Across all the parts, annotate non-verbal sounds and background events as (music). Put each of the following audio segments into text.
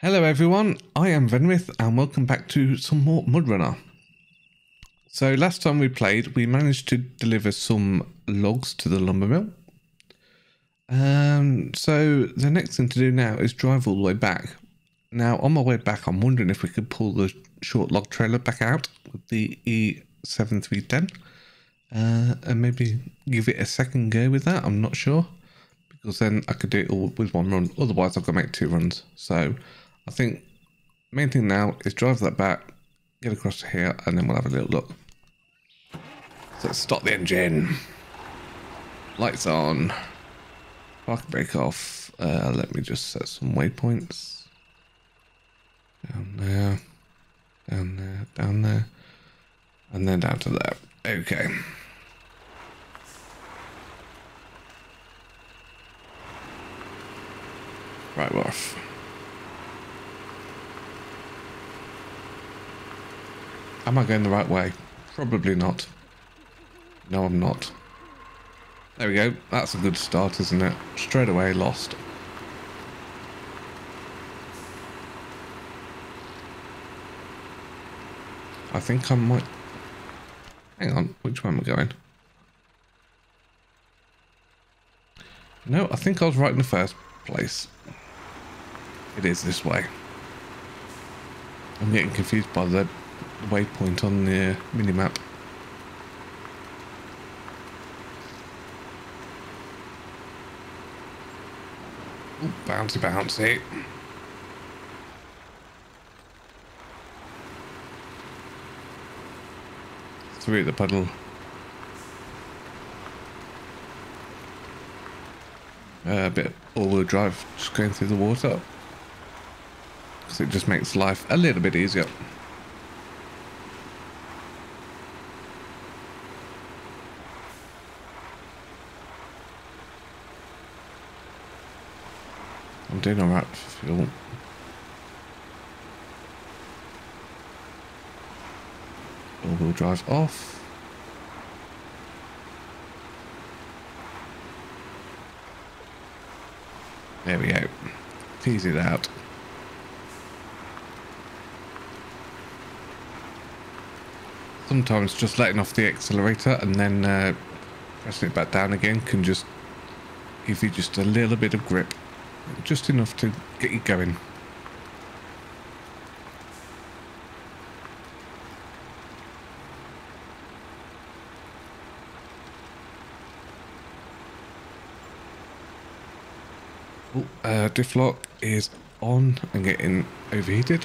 Hello everyone, I am Venrith and welcome back to some more Mudrunner. So last time we played, we managed to deliver some logs to the lumber mill. Um, so the next thing to do now is drive all the way back. Now on my way back, I'm wondering if we could pull the short log trailer back out with the E7310 uh, and maybe give it a second go with that. I'm not sure because then I could do it all with one run. Otherwise, I've got to make two runs. So I think main thing now is drive that back, get across to here, and then we'll have a little look. So let's start the engine. Lights on. Park brake off. Uh, let me just set some waypoints. Down there. Down there. Down there. And then down to there. Okay. Right, we're off. Am I going the right way? Probably not. No, I'm not. There we go. That's a good start, isn't it? Straight away lost. I think I might... Hang on, which way am I going? No, I think I was right in the first place. It is this way. I'm getting confused by the waypoint on the minimap. Ooh, bouncy, bouncy. Through the puddle. Uh, a bit all-wheel drive, just going through the water. Because it just makes life a little bit easier. I'm doing alright for fuel. All-wheel drive off. There we go. Tease it out. Sometimes just letting off the accelerator and then uh, pressing it back down again can just give you just a little bit of grip. Just enough to get you going. Oh, uh, diff lock is on and getting overheated.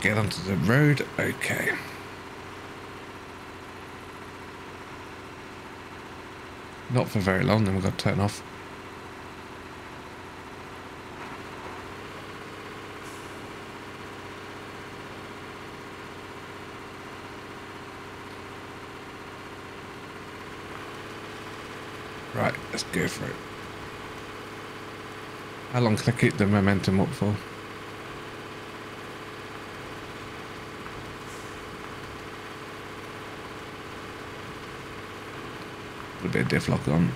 Get onto the road. Okay. Not for very long, then we've got to turn off. Right, let's go for it. How long can I keep the momentum up for? A bit of diff lock on.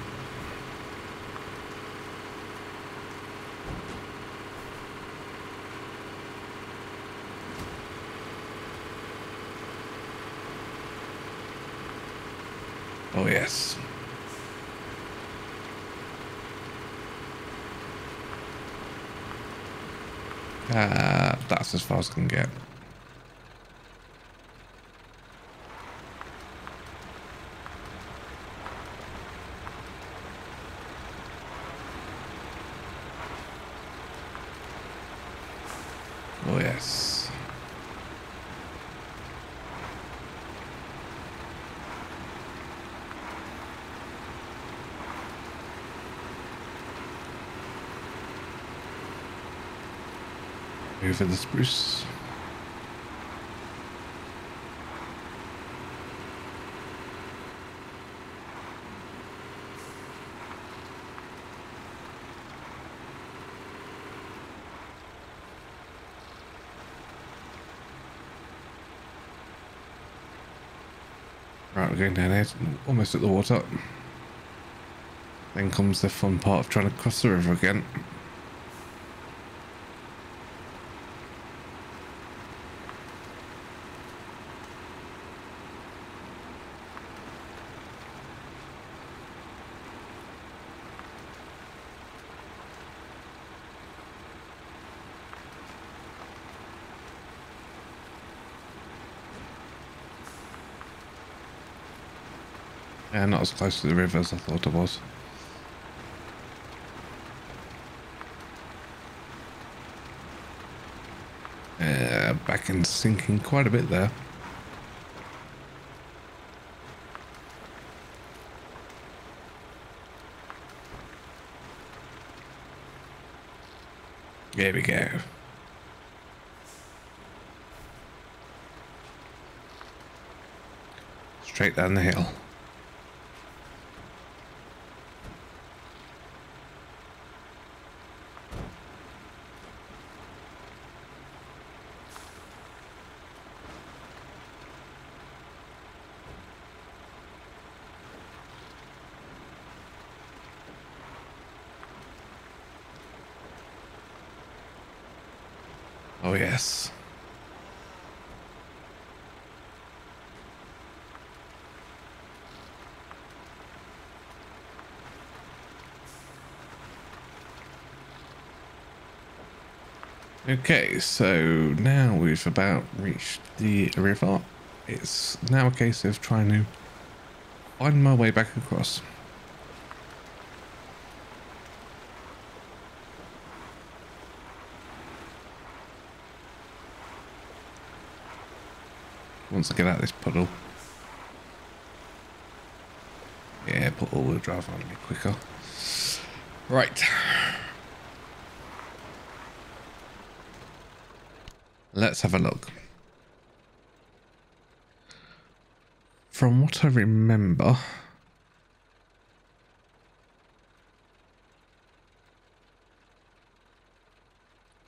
Oh yes. Uh, that's as far as I can get. for the spruce. Right, we're going down here, almost at the water. Then comes the fun part of trying to cross the river again. Not as close to the river as I thought it was. Uh, back and sinking quite a bit there. There we go. Straight down the hill. Oh, yes. Okay, so now we've about reached the river. It's now a case of trying to find my way back across. Once I get out of this puddle. Yeah, put all-wheel drive on me quicker. Right. Let's have a look. From what I remember,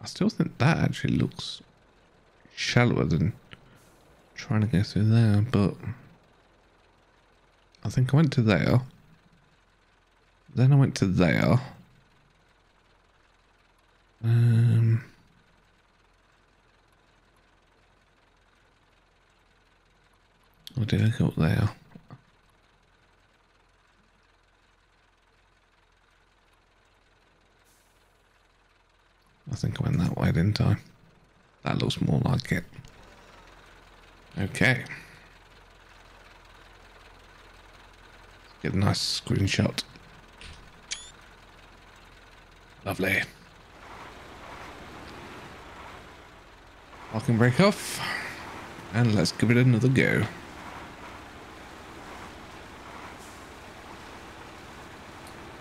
I still think that actually looks shallower than trying to go through there, but I think I went to there. Then I went to there. Um, or did I go up there? I think I went that way, didn't I? That looks more like it. Okay. Get a nice screenshot. Lovely. Parking brake off. And let's give it another go.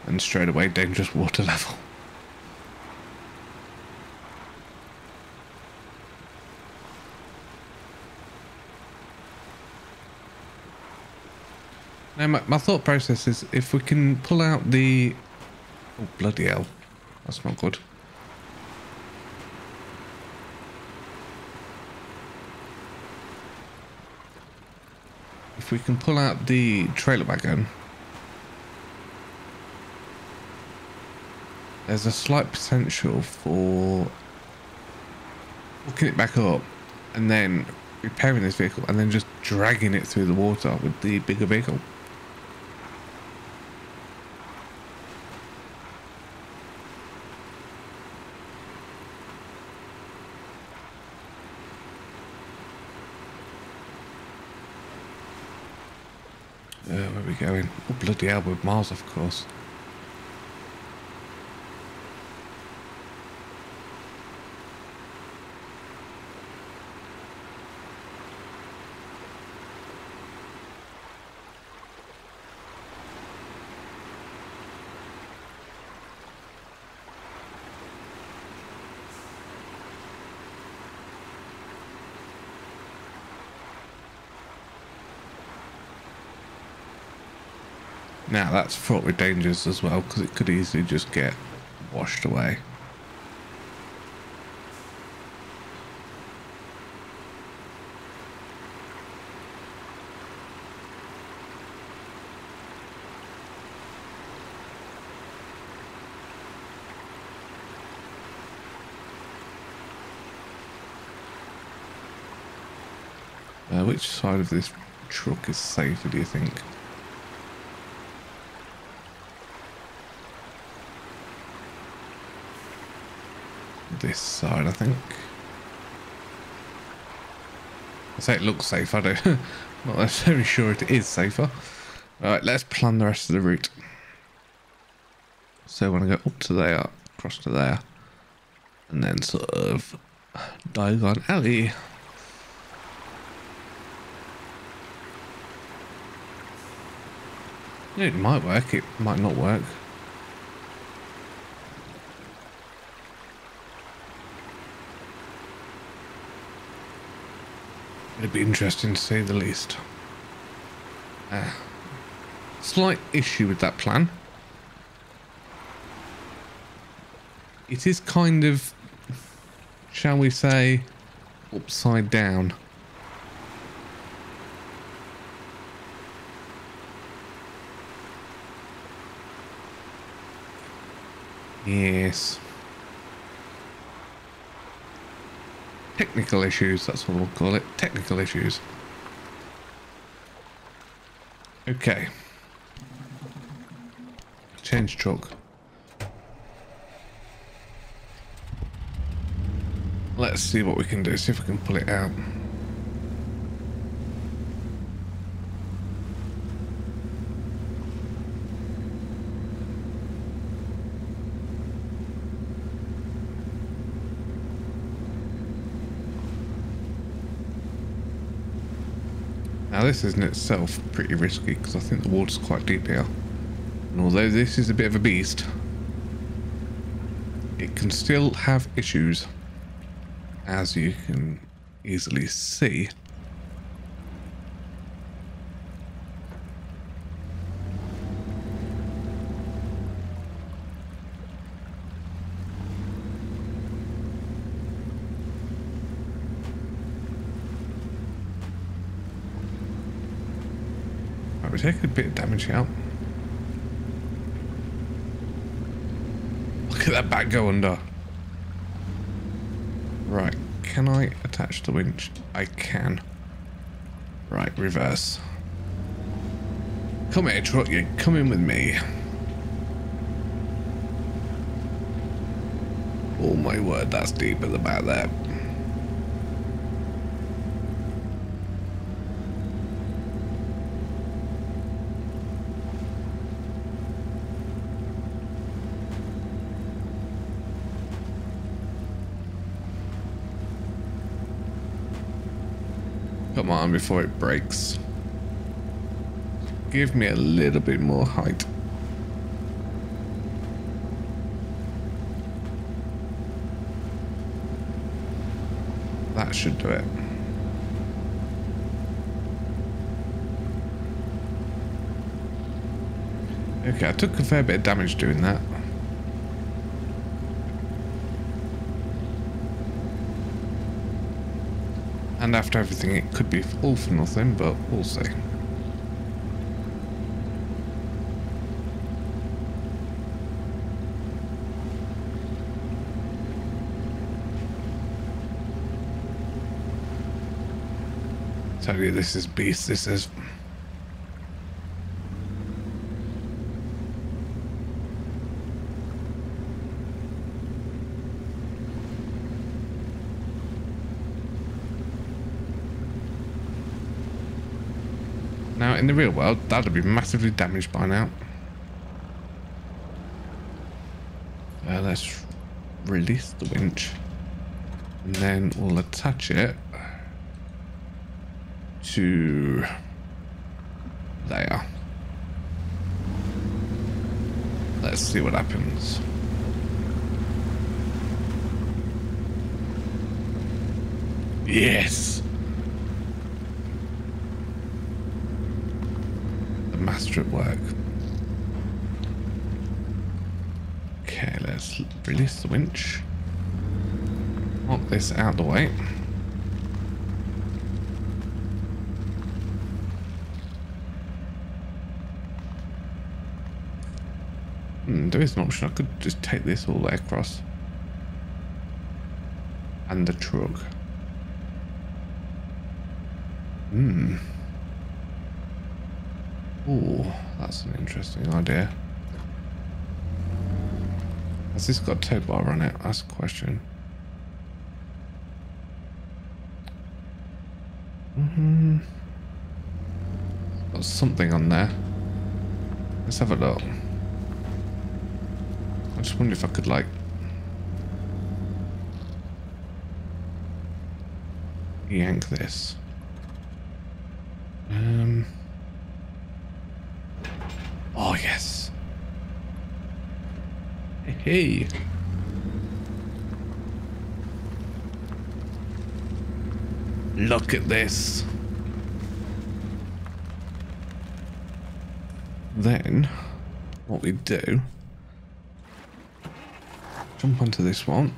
And straight away, dangerous water level. Now, my, my thought process is if we can pull out the... Oh, bloody hell. That's not good. If we can pull out the trailer wagon, there's a slight potential for hooking it back up and then repairing this vehicle and then just dragging it through the water with the bigger vehicle. Uh, where are we going? Oh, bloody hell, miles off course. Now that's fraught with dangers as well because it could easily just get washed away. Uh, which side of this truck is safer do you think? This side, I think. I say it looks safe, I don't. (laughs) not necessarily sure it is safer. Alright, let's plan the rest of the route. So I want to go up to there, across to there, and then sort of Diagon Alley. It might work, it might not work. It'd be interesting to say the least. Uh, slight issue with that plan. It is kind of, shall we say, upside down. Yes. Technical issues, that's what we'll call it. Technical issues. Okay. Change truck. Let's see what we can do, see if we can pull it out. Now this is in itself pretty risky because I think the water's quite deep here. And although this is a bit of a beast, it can still have issues. As you can easily see. take a bit of damage out. Look at that back go under. Right, can I attach the winch? I can. Right, reverse. Come here, truck, you come in with me. Oh my word, that's deep at the back there. On, before it breaks. Give me a little bit more height. That should do it. Okay, I took a fair bit of damage doing that. And after everything, it could be all for nothing, but we'll see. Tell you, this is beast. This is in the real world, that'd be massively damaged by now. Uh, let's release the winch. And then we'll attach it to there. Let's see what happens. Yes! Master at work. Okay, let's release the winch. Knock this out the way. Hmm, there is an option. I could just take this all the way across. And the truck. Hmm. Oh, that's an interesting idea. Has this got a tow bar on it? That's a question. Mm-hmm. Got something on there. Let's have a look. I just wonder if I could like yank this. Um. Oh yes. Hey. Look at this. Then, what we do, jump onto this one.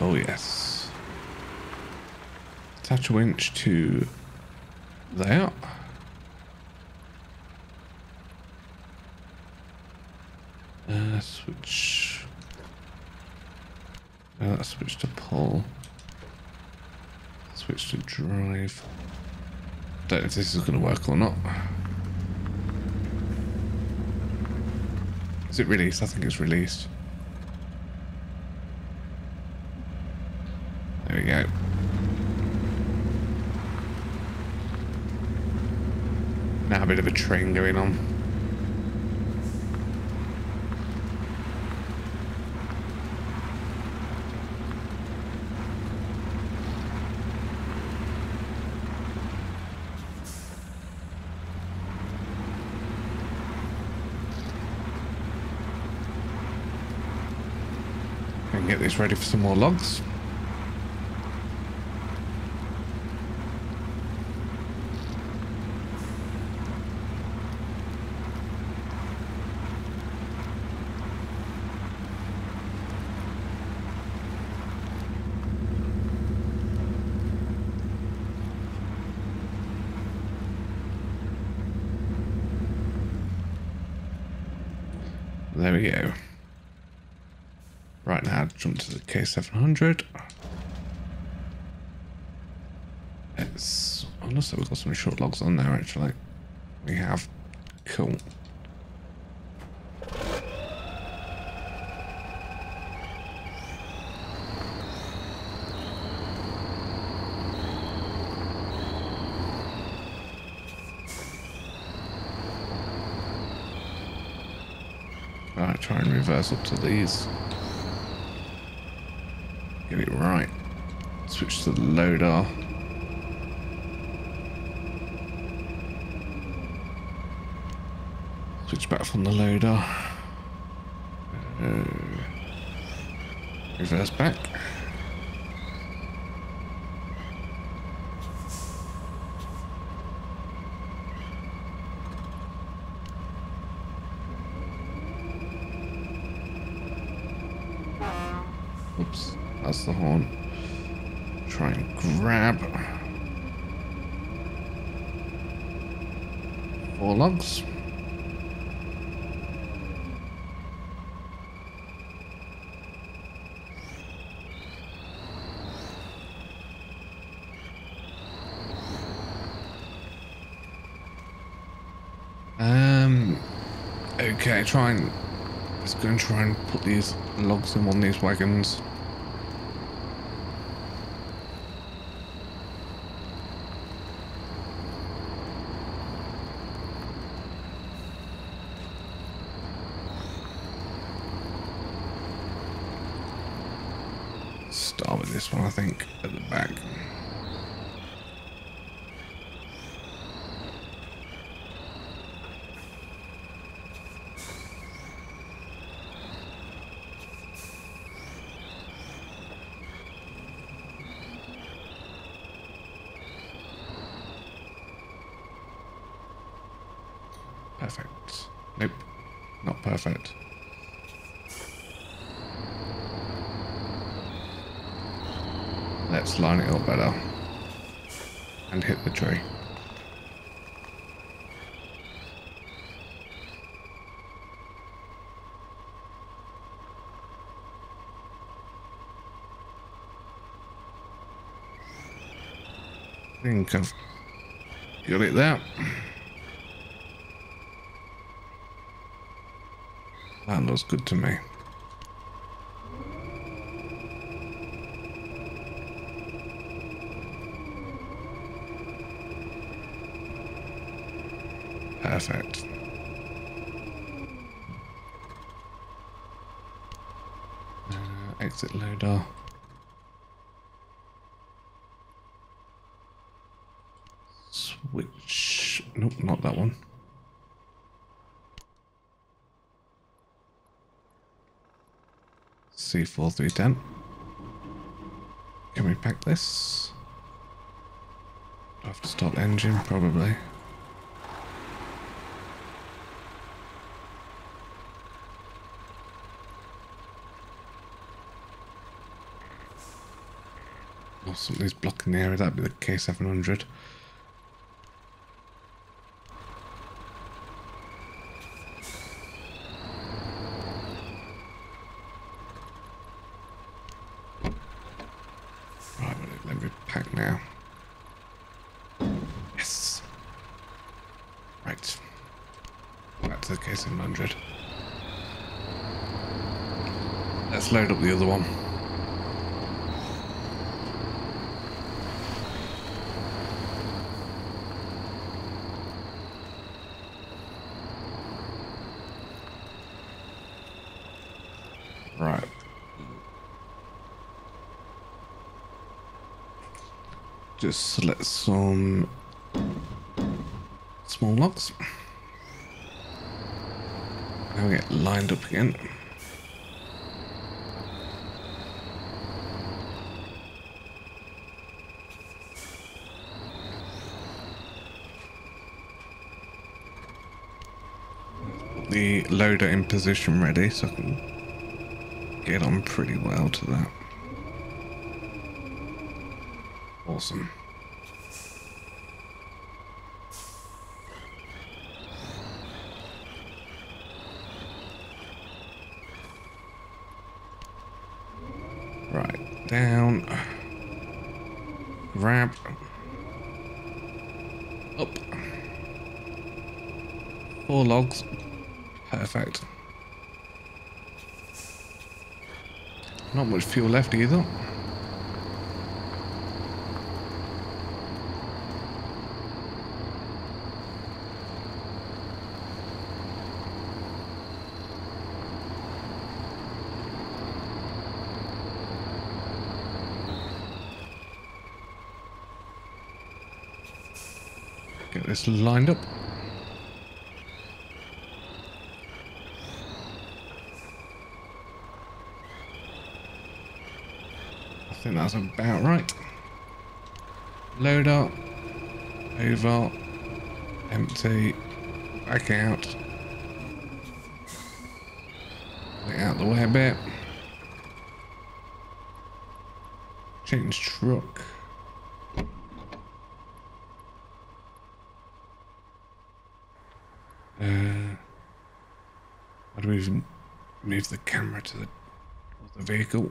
Oh yes. Winch to that. Uh, switch. Uh, switch to pull. Switch to drive. Don't know if this is going to work or not. Is it released? I think it's released. There we go. Now a bit of a train going on. And get this ready for some more logs. There we go. Right now, jump to the K700. It's. Oh, looks like we've got some short logs on there, actually. We have. Cool. Right, try and reverse up to these. Get it right. Switch to the loader. Switch back from the loader. Uh, reverse back. That's the horn. Try and grab four logs. Um. Okay, try and let's go and try and put these logs in one of these wagons. Start with this one, I think, at the back. Perfect. Nope, not perfect. Let's line it up better. And hit the tree. Think I've got it there. That looks good to me. Perfect. Uh, exit loader. Switch. Nope, not that one. C4310. Can we pack this? Have to stop engine, probably. Or something's blocking the area, that'd be the K700. Right, let me pack now. Yes. Right. Back to the K700. Let's load up the other one. Right. Just select some small logs. Now we get lined up again. The loader in position ready so I can get on pretty well to that. Awesome. Right, down. Grab. Up. Four logs. Perfect. Not much fuel left either. Get this lined up. That's about right. Load up. over, empty, back out. Get out the way a bit. Change truck. Uh, how do we even move the camera to the, the vehicle?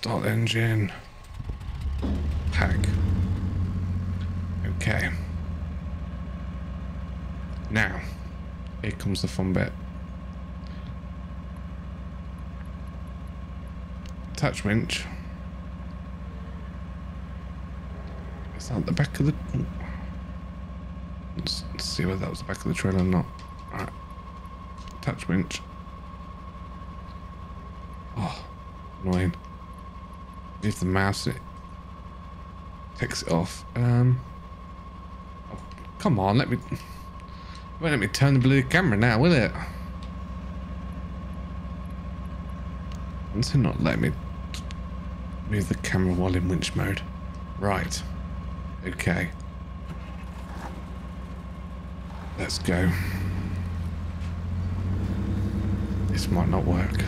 Start engine. Pack. Okay. Now, here comes the fun bit. Attach winch. Is that the back of the... Let's, see whether that was the back of the trailer or not. Alright. Attach winch. Oh, annoying. Leave the mouse, it takes it off. Um, oh, come on, let me... Won't let me turn the blue camera now, will it? It's not let me move the camera while in winch mode. Right. Okay. Let's go. This might not work.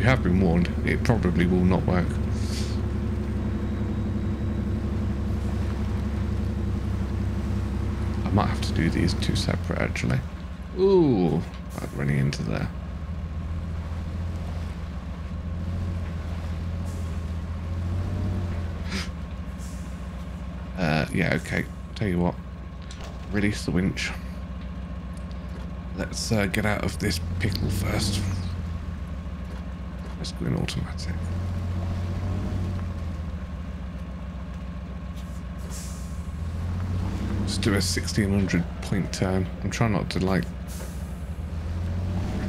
You have been warned. It probably will not work. I might have to do these two separate actually. Ooh, I'm running into there. (gasps) Uh, yeah, okay. Tell you what. Release the winch. Let's uh, get out of this pickle first. Let's go in automatic. Let's do a 1600 point turn. I'm trying not to like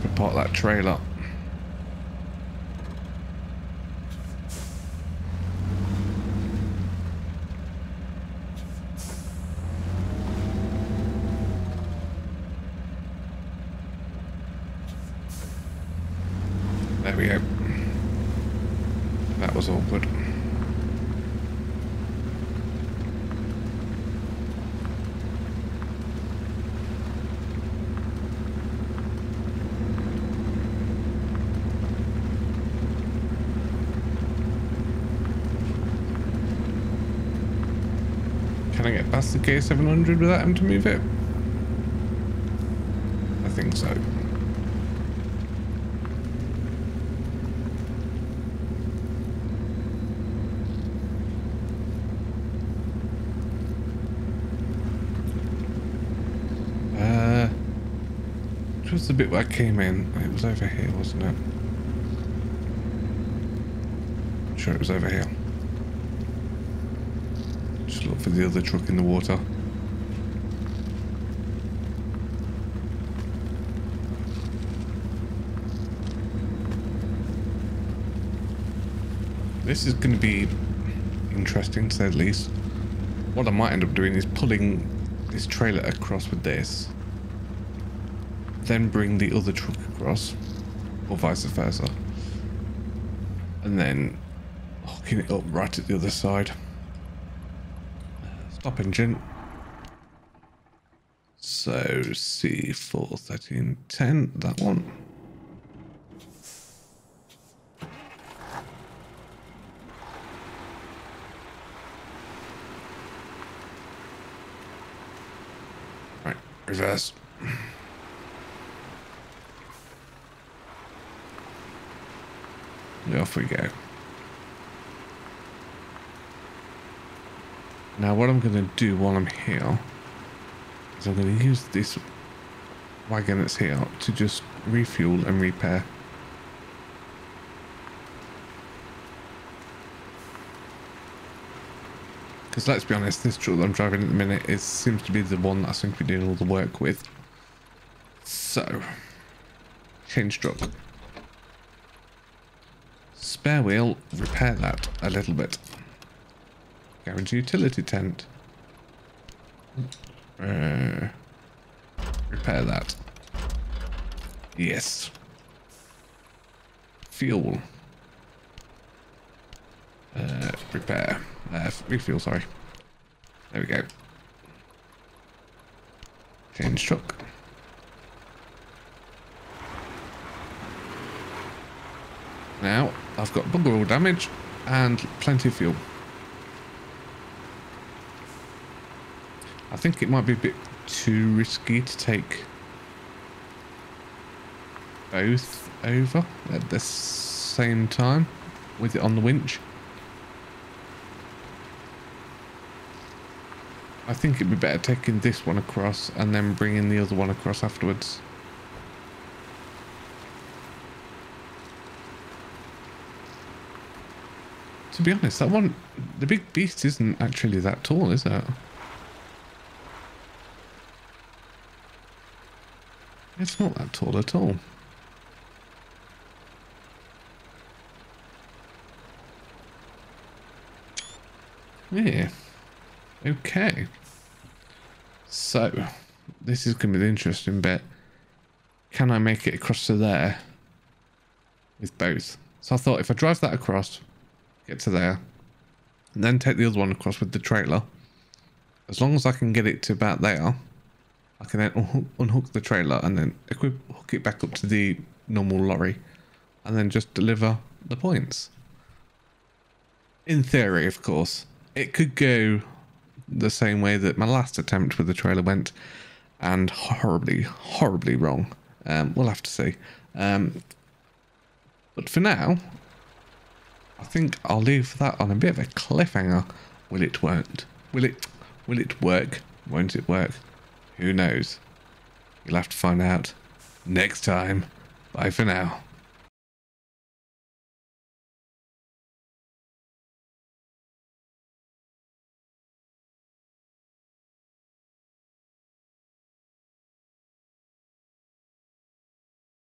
rip that trailer. There we go. Was awkward. Can I get past the K700 without having to move it? I think so. Uh, which was the bit where I came in? It was over here, wasn't it? Sure, it was over here. Just look for the other truck in the water. This is going to be interesting, to say the least. What I might end up doing is pulling this trailer across with this, then bring the other truck across, or vice versa, and then hooking it up right at the other side. Stop engine. So C4 1310, that one. Right, reverse. Yeah, off we go. Now what I'm going to do while I'm here is I'm going to use this wagon that's here to just refuel and repair. Because let's be honest, this truck that I'm driving at the minute is seems to be the one that I seem to be doing all the work with. So, change truck. Spare wheel, repair that a little bit. Garage utility tent. Uh, repair that. Yes. Fuel. Uh, repair. Uh, refuel, sorry. There we go. Change truck. Now, I've got bugger all damage and plenty of fuel. I think it might be a bit too risky to take both over at the same time with it on the winch. I think it'd be better taking this one across and then bringing the other one across afterwards. To be honest, that one, the big beast isn't actually that tall, is it? It's not that tall at all. Yeah. Okay. So, this is going to be the interesting bit. Can I make it across to there with both? So I thought if I drive that across, get to there, and then take the other one across with the trailer, as long as I can get it to about there, I can then unhook, the trailer and then equip, hook it back up to the normal lorry, and then just deliver the points. In theory, of course, it could go the same way that my last attempt with the trailer went, and horribly, horribly wrong. Um, we'll have to see. Um, but for now, I think I'll leave that on a bit of a cliffhanger. Will it won't? Will it? Will it work? Won't it work? Who knows? You'll have to find out next time. Bye for now.